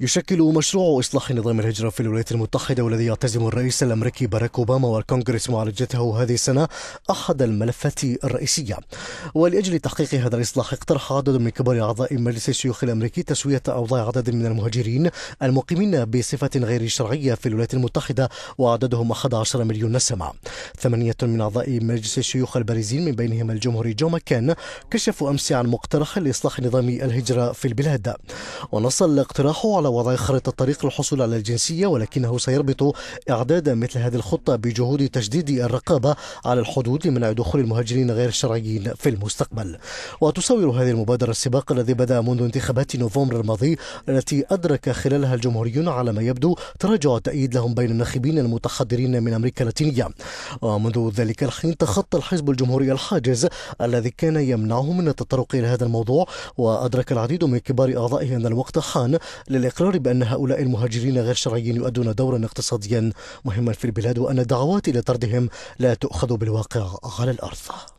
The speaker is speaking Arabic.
يشكل مشروع إصلاح نظام الهجرة في الولايات المتحدة والذي يعتزم الرئيس الأمريكي باراك أوباما والكونغرس معالجته هذه السنة أحد الملفات الرئيسية. ولأجل تحقيق هذا الإصلاح اقترح عدد من كبار أعضاء مجلس الشيوخ الأمريكي تسوية أوضاع عدد من المهاجرين المقيمين بصفة غير شرعية في الولايات المتحدة وعددهم 11 مليون نسمة. ثمانية من أعضاء مجلس الشيوخ البارزين من بينهم الجمهوري جو ماكان كشفوا أمس عن مقترح لإصلاح نظام الهجرة في البلاد. ونص الاقتراح على على وضع خريطة طريق للحصول على الجنسية ولكنه سيربط إعداد مثل هذه الخطة بجهود تجديد الرقابة على الحدود لمنع دخول المهاجرين غير الشرعيين في المستقبل. وتصور هذه المبادرة السباق الذي بدأ منذ انتخابات نوفمبر الماضي التي أدرك خلالها الجمهوريون على ما يبدو تراجع التأييد لهم بين الناخبين المتحضرين من أمريكا اللاتينية. ومنذ ذلك الحين تخطى الحزب الجمهوري الحاجز الذي كان يمنعه من التطرق إلى هذا الموضوع وأدرك العديد من كبار أعضائه أن الوقت حان للإقرار بأن هؤلاء المهاجرين غير شرعيين يؤدون دورا اقتصاديا مهما في البلاد وأن الدعوات إلى طردهم لا تؤخذ بالواقع على الأرض.